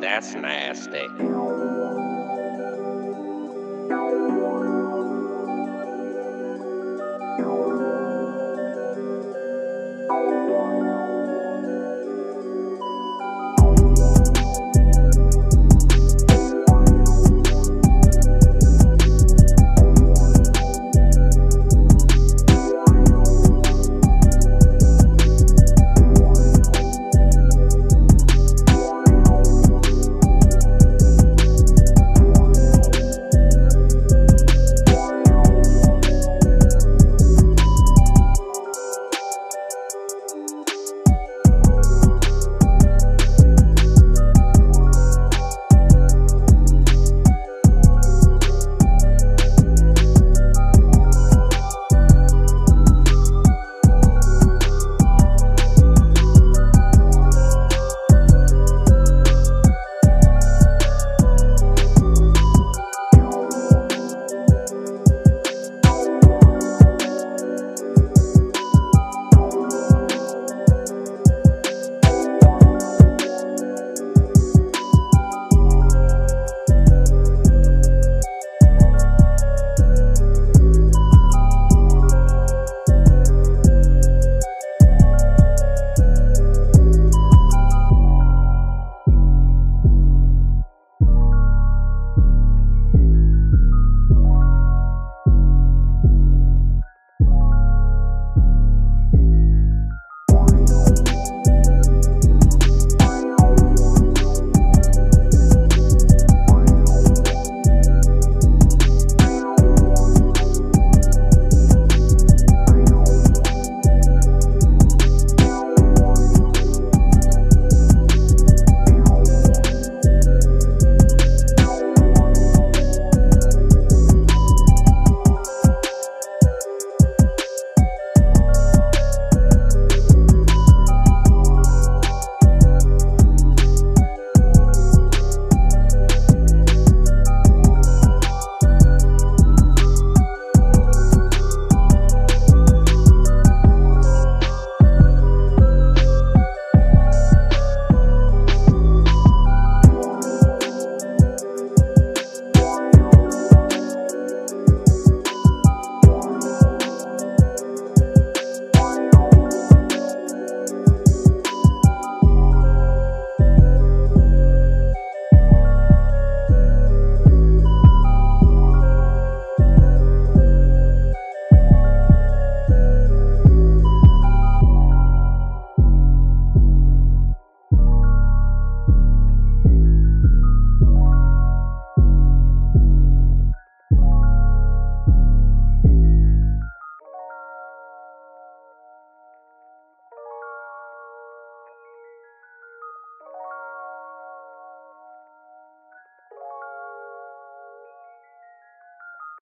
that's nasty.